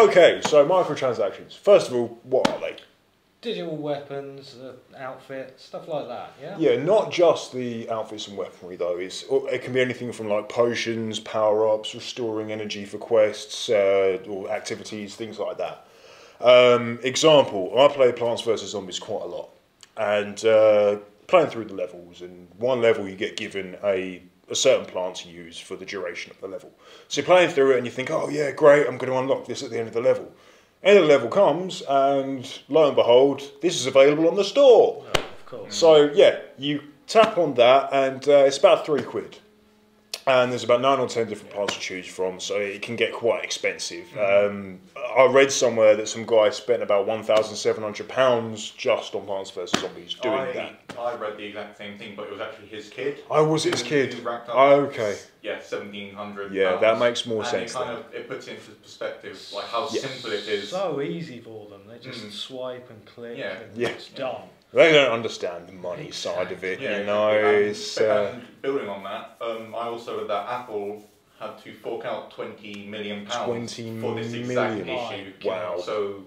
Okay, so microtransactions. First of all, what are they? Digital weapons, uh, outfit, stuff like that. Yeah. Yeah, not just the outfits and weaponry though. It's, it can be anything from like potions, power ups, restoring energy for quests uh, or activities, things like that. Um, example: I play Plants vs Zombies quite a lot, and uh, playing through the levels. And one level you get given a certain plant to use for the duration of the level. So you're playing through it and you think, oh yeah, great, I'm going to unlock this at the end of the level. End of the level comes, and lo and behold, this is available on the store. Oh, of course. So yeah, you tap on that, and uh, it's about three quid. And there's about nine or ten different parts to choose from, so it can get quite expensive. Um, I read somewhere that some guy spent about one thousand seven hundred pounds just on Plants vs Zombies doing I, that. I read the exact same thing, but it was actually his kid. I was his kid. who racked up, Okay. Yeah, seventeen hundred. Yeah, that makes more and sense It kind then. of it puts into perspective like how Yeah. simple it is. So easy for them. They just Mm. swipe and click. Yeah. And Yeah. It's done. They don't understand the money side of it, Yeah, you know. exactly. And- It's, but- uh, building on that, um, I also read that Apple had to fork out twenty million pounds 20 for this exact million. issue. Wow. So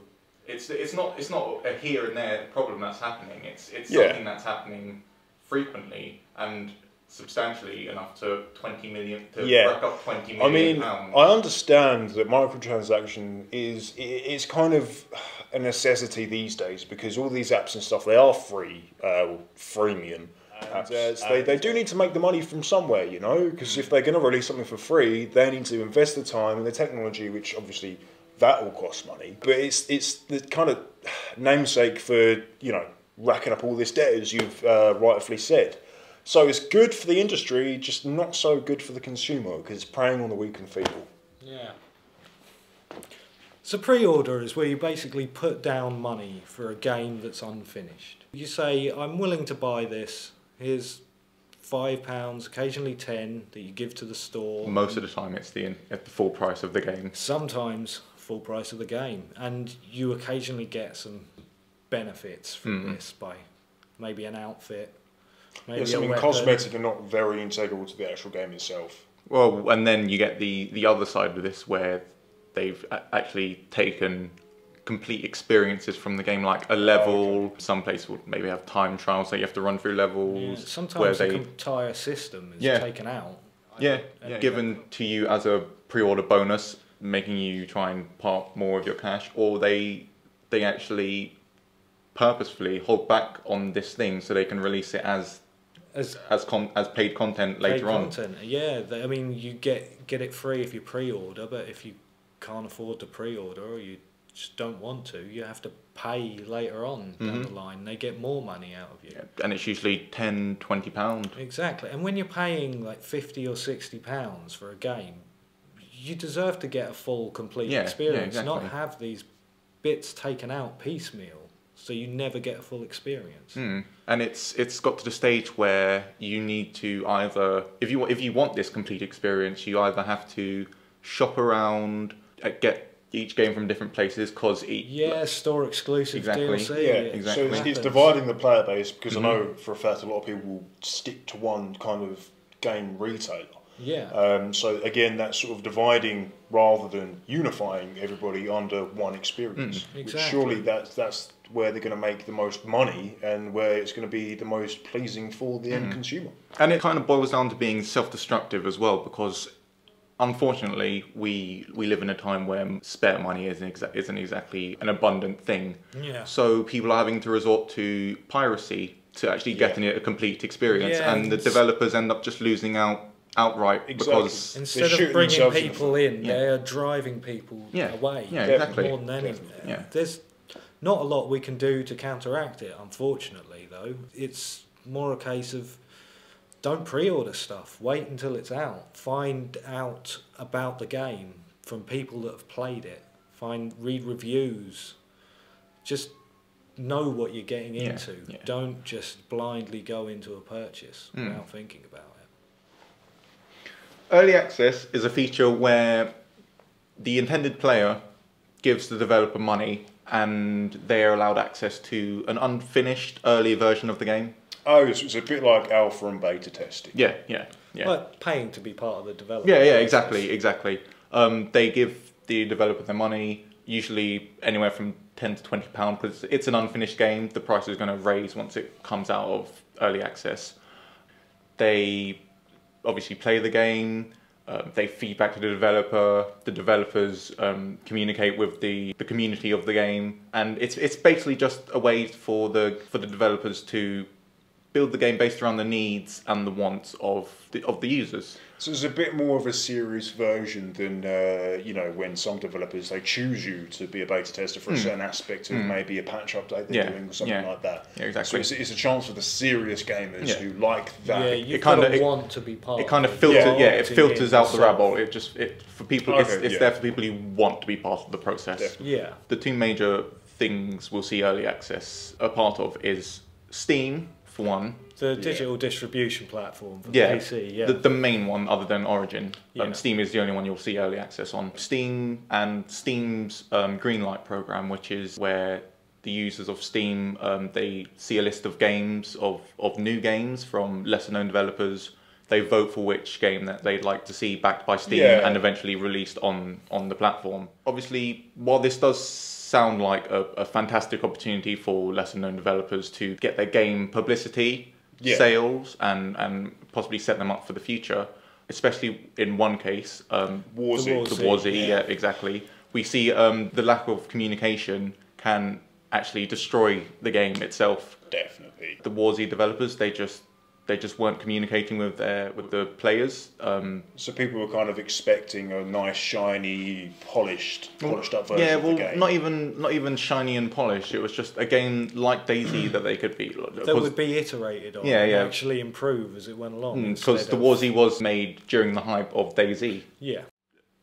it's it's not it's not a here and there problem that's happening. It's it's Yeah. something that's happening frequently and substantially enough to twenty million to Yeah. rack up twenty I mean, pounds. I understand that microtransaction is i- it's kind of a necessity these days because all these apps and stuff they are free, uh, freemium. apps. Uh, so they, they do need to make the money from somewhere, you know, because if they're going to release something for free, they need to invest the time and the technology, which obviously that will cost money. But it's it's the kind of namesake for you know racking up all this debt, as you've uh, rightfully said. So it's good for the industry, just not so good for the consumer because it's preying on the weak and feeble. Yeah. So pre-order is where you basically put down money for a game that's unfinished. You say, "I'm willing to buy this. Here's five pounds, occasionally ten, that you give to the store." Most of the time, it's the at the full price of the game. sometimes full price of the game, and you occasionally get some benefits from Mm. this by maybe an outfit, maybe Yes, a I mean, weapon. cosmetic are not very integral to the actual game itself. Well, and then you get the the other side of this where they've uh, actually taken complete experiences from the game, like a level. Some places will maybe have time trials so you have to run through Yeah, levels. where sometimes the they entire system is Yeah. taken out. yeah, And- given to you as a pre-order bonus, making you try and park more of your cash, or they they actually purposefully hold back on this thing so they can release it as As as con- as paid content paid later on. content, yeah. they- I mean, you get get it free if you pre-order, but if you can't afford to pre-order or you just don't want to, you have to pay later on down Mhm. the line. They get more money out of you. Yeah, and it's usually 10 20 pound. Exactly. And when you're paying like 50 or 60 pounds for a game, you deserve to get a full, complete Yeah, yeah, experience, not have these bits taken out piecemeal so you never get a full experience. Mm. And it's it's got to the stage where you need to either if you if you want this complete experience, you either have to shop around, get each game from different places because each Yeah, store exclusive Exactly. DLC. Yeah, it exactly. so it's, it's dividing the player base because Mhm. I know for a fact a lot of people will stick to one kind of game retailer. Yeah. Um, so again, that's sort of dividing rather than unifying everybody under one experience. Which Exactly. surely that's that's where they're going to make the most money and where it's going to be the most pleasing for the end consumer. and it kind of boils down to being self-destructive as well because unfortunately we we live in a time where spare money isn't exa- isn't exactly an abundant thing. yeah. So people are having to resort to piracy to actually Yeah. getting it a complete experience, Yeah, and the developers end up just losing out outright Exactly. because Instead of bringing themselves in the people in, Yeah. they're driving people Yeah. away. Yeah, exactly. More than anything. Definitely. Yeah. There's not a lot we can do to counteract it, unfortunately, though. It's more a case of don't pre order stuff, wait until it's out, find out about the game from people that have played it, find read reviews, just know what you're getting Yeah, into. yeah. Don't just blindly go into a purchase Mm. without thinking about it. Early access is a feature where the intended player gives the developer money and they are allowed access to an unfinished early version of the game. Oh, so it's a bit like alpha and beta testing. Yeah, yeah, yeah. But paying to be part of the development. Yeah, yeah, process. exactly, exactly. Um, they give the developer the money, usually anywhere from ten to twenty pound because it's an unfinished game. The price is going to raise once it comes out of early access. They obviously play the game. Um, they feed back to the developer. The developers um, communicate with the, the community of the game, and it's it's basically just a way for the for the developers to build the game based around the needs and the wants of the, of the users. So it's a bit more of a serious version than uh, you know when some developers they choose you to be a beta tester for a certain aspect of maybe a patch update they're Hmm. Yeah, doing or something yeah. like that. Yeah, exactly. So it's, it's a chance for the serious gamers Yeah. who like that. Yeah, you've kinda- it- want to be part. It kind of filters, Yeah. yeah, it filters out the rabble. It just it for people. it's Okay, it's yeah. there for people who want to be part of the process. Definitely. Yeah, The two major things we'll see early access a part of is Steam for one. the digital distribution platform for Yeah, the PC. Yeah, the, the main one other than Origin. Yeah. Um, Steam is the only one you'll see early access on. Steam and Steam's um, Greenlight program, which is where the users of Steam um, they see a list of games of, of new games from lesser known developers. They vote for which game that they'd like to see backed by Steam Yeah. and eventually released on on the platform. Obviously, while this does sound like a, a fantastic opportunity for lesser known developers to get their game publicity, Yeah. sales, and and possibly set them up for the future. Especially in one case, um, War Z. The War Z. yeah. yeah. exactly. We see um, the lack of communication can actually destroy the game itself. Definitely. The War Z developers, they just they just weren't communicating with their with the players. Um, So people were kind of expecting a nice, shiny, polished, polished up version yeah, of well, the game. not even not even shiny and polished. It was just a game like DayZ that they could be. that would be iterated on. Yeah, and yeah. Actually improve as it went along. because instead the of- War Z was made during the hype of DayZ. Yeah,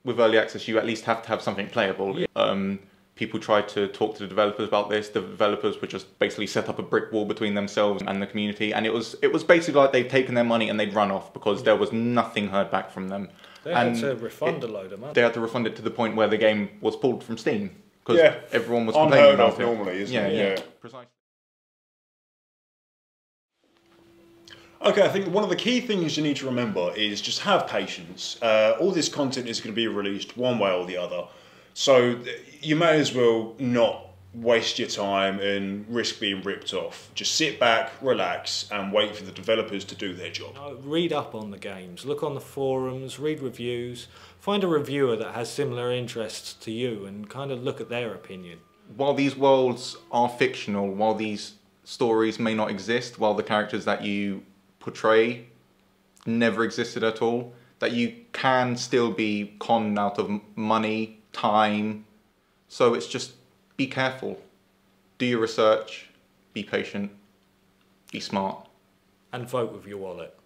with early access, you at least have to have something playable. Um, people tried to talk to the developers about this. The developers would just basically set up a brick wall between themselves and the community, and it was it was basically like they'd taken their money and they'd run off because there was nothing heard back from them. they and had to refund it- a load of money. They had to refund it to the point where the game was pulled from Steam because Yeah. everyone was complaining Unheard about of it. normally, isn't yeah, it? yeah, Yeah. precisely. Okay, I think one of the key things you need to remember is just have patience. Uh, all this content is going to be released one way or the other. So you may as well not waste your time and risk being ripped off. Just sit back, relax, and wait for the developers to do their job. Read up on the games, look on the forums, read reviews, find a reviewer that has similar interests to you and kind of look at their opinion. while these worlds are fictional, while these stories may not exist, while the characters that you portray never existed at all, that you can still be conned out of money, time. So it's just be careful, do your research, be patient, be smart. And vote with your wallet.